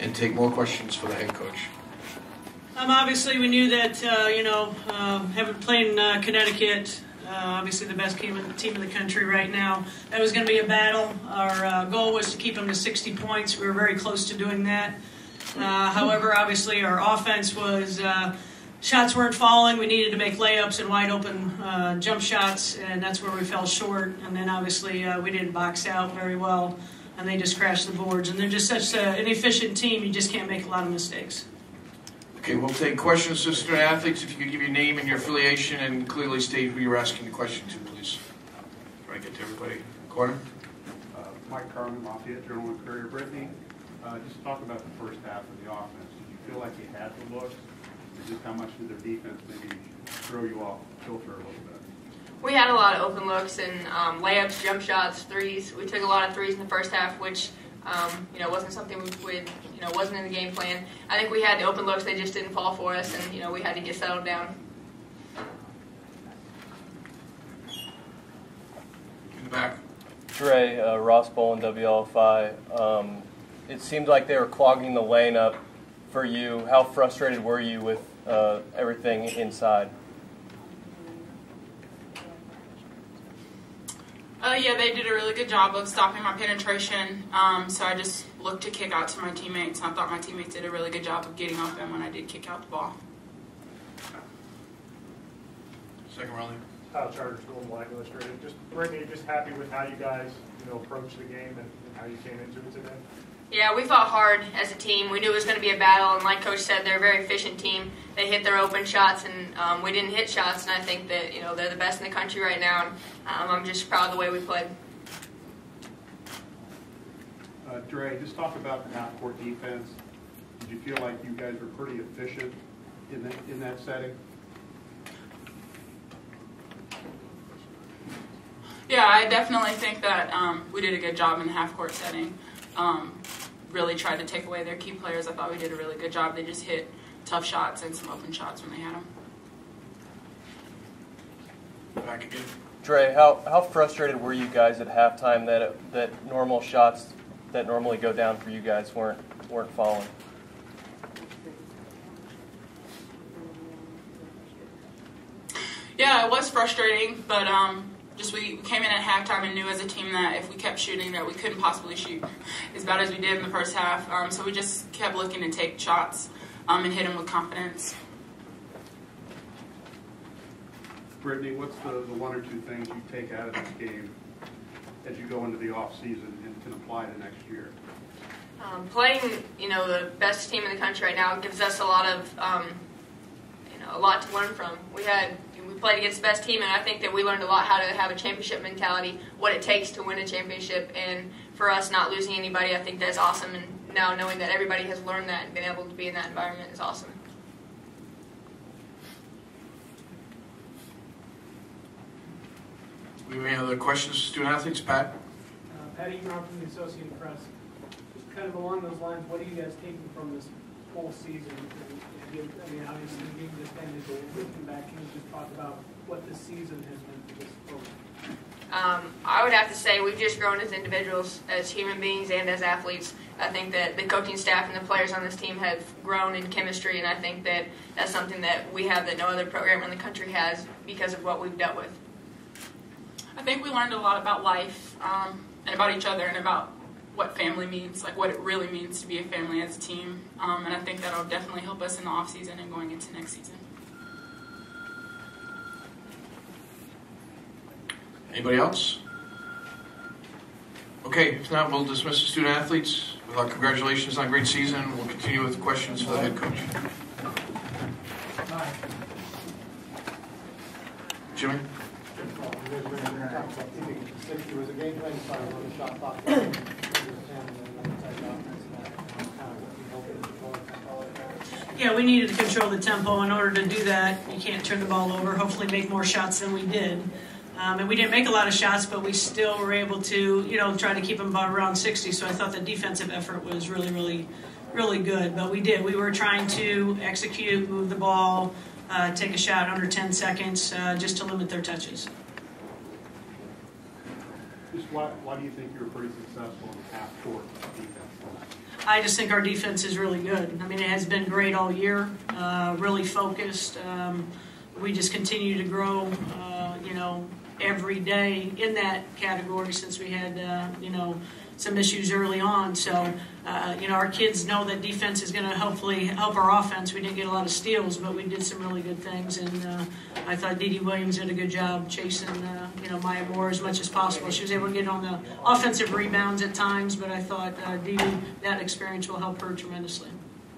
and take more questions for the head coach. Um, obviously, we knew that uh, you know uh, having played in uh, Connecticut, uh, obviously the best team in, team in the country right now, that was going to be a battle. Our uh, goal was to keep them to 60 points. We were very close to doing that. Uh, however, obviously our offense was shots weren't falling. We needed to make layups and wide open uh, jump shots, and that's where we fell short. And then obviously uh, we didn't box out very well, and they just crash the boards. And they're just such a, an efficient team. You just can't make a lot of mistakes. Okay, we'll take questions to student athletes. If you could give your name and your affiliation and clearly state who you're asking the question to, please. Try to get to everybody. Corner. Uh, Mike Carmin, Lafayette Journal and Courier. Brittany, uh, just talk about the first half of the offense. Did you feel like you had the looks? Or just how much did their defense maybe throw you off kilter a little bit? We had a lot of open looks and um, layups, jump shots, threes. We took a lot of threes in the first half, which um, you know wasn't something we would you know wasn't in the game plan. I think we had the open looks; they just didn't fall for us, and you know we had to get settled down. In the back. Dre, uh, Ross Bowl and WLFI. Um, it seemed like they were clogging the lane up for you. How frustrated were you with uh, everything inside? Yeah, they did a really good job of stopping my penetration. Um, so I just looked to kick out to my teammates. I thought my teammates did a really good job of getting open when I did kick out the ball. Second Raleigh. Kyle Charters, Gold and Black Illustrated. Just Brittany, just happy with how you guys, you know, approached the game and, and how you came into it today. Yeah, we fought hard as a team. We knew it was going to be a battle, and like Coach said, they're a very efficient team. They hit their open shots, and um, we didn't hit shots. And I think that you know they're the best in the country right now. And um, I'm just proud of the way we played. Uh, Dre, just talk about the half-court defense. Did you feel like you guys were pretty efficient in that, in that setting? Yeah, I definitely think that um, we did a good job in the half court setting. Um, really tried to take away their key players. I thought we did a really good job. They just hit tough shots and some open shots when they had them. Back again. Dre, how, how frustrated were you guys at halftime that it, that normal shots that normally go down for you guys weren't weren't falling? Yeah, it was frustrating, but um, just we came in at halftime and knew as a team that if we kept shooting that we couldn't possibly shoot as bad as we did in the first half. Um, so we just kept looking to take shots um, and hit them with confidence. Brittany, what's the, the one or two things you take out of this game as you go into the off-season and can apply to next year? Um, playing, you know, the best team in the country right now gives us a lot of, um, you know, a lot to learn from. We had we played against the best team, and I think that we learned a lot how to have a championship mentality, what it takes to win a championship, and for us not losing anybody, I think that's awesome. And now knowing that everybody has learned that and been able to be in that environment is awesome. We have any other questions, student athletes? Pat? Uh, Patty Brown from the Associated Press. Just kind of along those lines, what are you guys taking from this whole season? And if you- I mean, obviously, the game just ended, but looking back, can you just talk about what this season has meant for this program? Um, I would have to say we've just grown as individuals, as human beings, and as athletes. I think that the coaching staff and the players on this team have grown in chemistry, and I think that that's something that we have that no other program in the country has because of what we've dealt with. I think we learned a lot about life um, and about each other and about what family means, like what it really means to be a family as a team. Um, and I think that'll definitely help us in the off season and going into next season. Anybody else? Okay, if not, we'll dismiss the student athletes. With our congratulations on a great season. We'll continue with questions for the head coach. Jimmy? There was a game plan, so on the shot clock. Yeah, we needed to control the tempo. In order to do that, you can't turn the ball over. Hopefully, make more shots than we did. Um, and we didn't make a lot of shots, but we still were able to, you know, try to keep them about around 60. So I thought the defensive effort was really, really, really good. But we did. We were trying to execute, move the ball, uh, take a shot under 10 seconds, uh, just to limit their touches. Just why, why do you think you were pretty successful in half-court defense? I just think our defense is really good. I mean, it has been great all year, uh, really focused. Um, we just continue to grow, uh, you know, every day in that category since we had, uh, you know, some issues early on. So, uh, you know, our kids know that defense is going to hopefully help our offense. We didn't get a lot of steals, but we did some really good things. And uh, I thought Dee Dee Williams did a good job chasing, uh, you know, Maya Moore as much as possible. She was able to get on the offensive rebounds at times, but I thought uh, Dee Dee, that experience will help her tremendously.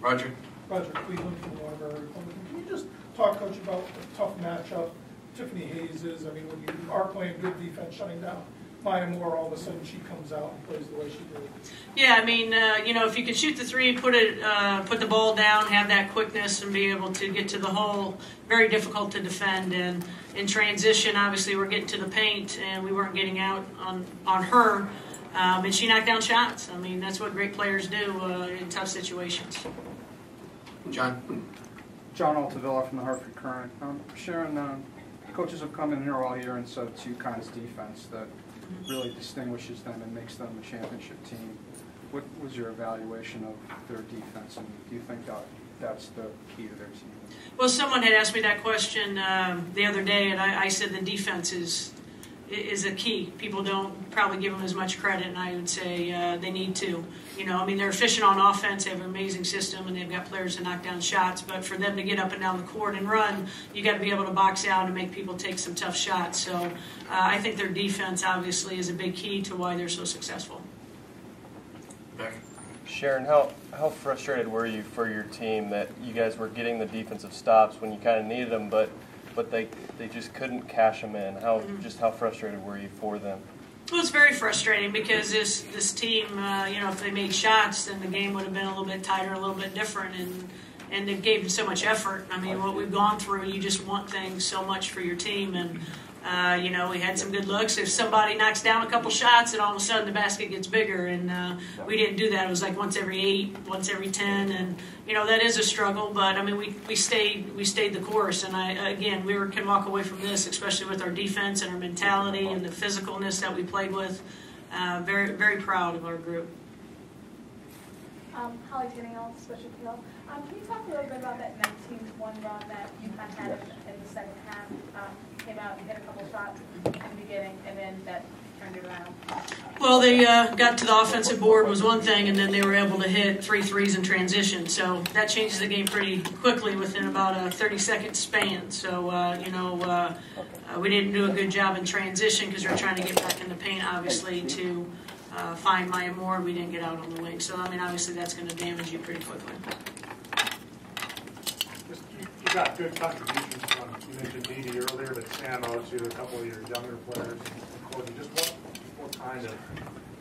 Roger? Roger Cleveland from Waterbury Can you just talk, Coach, about the tough matchup Tiffany Hayes is? I mean, when you are playing good defense, shutting down Maya Moore, all of a sudden she comes out and plays the way she did. Yeah, I mean, uh, you know, if you can shoot the three, put it, uh, put the ball down, have that quickness, and be able to get to the hole, very difficult to defend. And in transition, obviously, we're getting to the paint, and we weren't getting out on on her. Um, and she knocked down shots. I mean, that's what great players do uh, in tough situations. John? John Altavilla from the Hartford Courant. Um, Sharon, um, coaches have come in here all year and said it's UConn's defense that really distinguishes them and makes them a championship team. What was your evaluation of their defense, and do you think that that's the key to their team? Well, someone had asked me that question um, the other day, and I, I said the defense is is a key. People don't probably give them as much credit, and I would say uh, they need to. You know, I mean, they're efficient on offense. They have an amazing system, and they've got players to knock down shots. But for them to get up and down the court and run, you got to be able to box out and make people take some tough shots. So uh, I think their defense obviously is a big key to why they're so successful. Beck? Sharon, how, how frustrated were you for your team that you guys were getting the defensive stops when you kind of needed them, but but they they just couldn't cash them in? How Mhm. just how frustrated were you for them? Well, it's very frustrating because this this team, uh, you know, if they made shots, then the game would have been a little bit tighter, a little bit different, and and they gave so much effort. I mean, what we've gone through, you just want things so much for your team, and uh, you know, we had some good looks. If somebody knocks down a couple shots, and all of a sudden the basket gets bigger, and uh, we didn't do that. It was like once every eight, once every ten, and you know that is a struggle. But I mean, we, we stayed we stayed the course, and I again we were, can walk away from this, especially with our defense and our mentality and the physicalness that we played with. Uh, very very proud of our group. Um, Holly Special Appeal. Um, can you talk a little bit about that 19-1 run that you of had in, the second half? Um, came out and hit a couple shots in the beginning, and then that turned it around. Well, they uh, got to the offensive board was one thing, and then they were able to hit three threes in transition. So that changes the game pretty quickly within about a 30 second span. So uh, you know, uh, uh, we didn't do a good job in transition because we were trying to get back in the paint, obviously, to uh, find Maya Moore. We didn't get out on the wing. So I mean, obviously, that's going to damage you pretty quickly. Got good contributions from, you mentioned Dee earlier, but Samo to a couple of your younger players. Courtney, just what, what kind of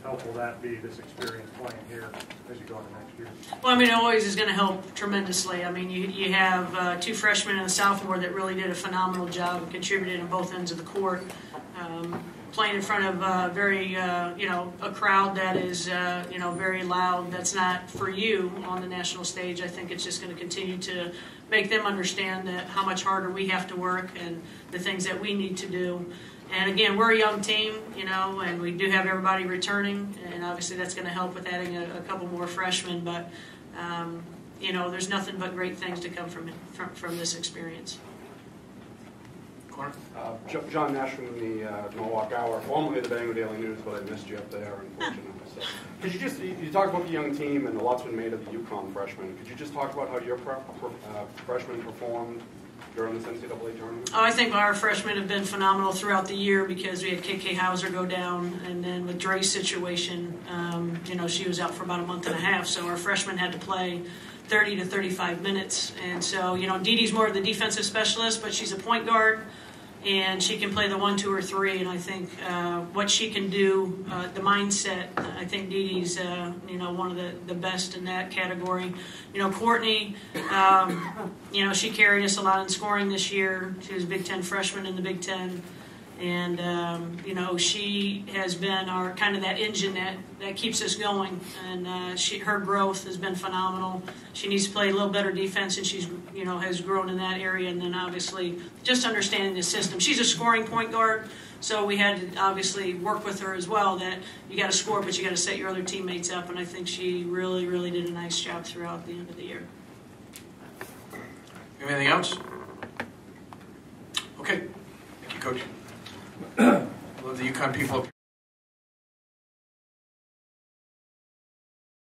help will that be, this experience playing here as you go into next year? Well, I mean, it always is going to help tremendously. I mean, you, you have uh, two freshmen and a sophomore that really did a phenomenal job and contributed on both ends of the court. Um, playing in front of uh, very, uh, you know, a crowd that is, uh, you know, very loud. That's not for you on the national stage. I think it's just going to continue to make them understand that how much harder we have to work and the things that we need to do. And again, we're a young team, you know, and we do have everybody returning, and obviously that's going to help with adding a, a couple more freshmen. But um, you know, there's nothing but great things to come from from, from this experience. Corner? Uh, Jo- John Nash from the uh, Norwalk Hour, formerly the Bangor Daily News, but I missed you up there, unfortunately. So, could you just, you you talked about the young team and a lot's been made of the UConn freshmen. Could you just talk about how your pre- uh, freshmen performed during this NCAA tournament? Oh, I think our freshmen have been phenomenal throughout the year because we had KK Houser go down, and then with Dre's situation, um, you know, she was out for about a month and a half, so our freshmen had to play 30 to 35 minutes. And so, you know, Dee Dee's more of the defensive specialist, but she's a point guard, and she can play the one, two, or three. And I think uh, what she can do, uh, the mindset, I think Dee Dee's, uh, you know, one of the, the best in that category. You know, Courtney, um, you know, she carried us a lot in scoring this year. She was Big Ten freshman in the Big Ten. And, um, you know, she has been our kind of that engine that, that keeps us going. And uh, she, her growth has been phenomenal. She needs to play a little better defense, and she's, you know, has grown in that area. And then obviously just understanding the system. She's a scoring point guard, So we had to obviously work with her as well. That you got to score, but you got to set your other teammates up. And I think she really, really did a nice job throughout the end of the year. Anything else? Okay. Thank you, Coach. Love the UConn people.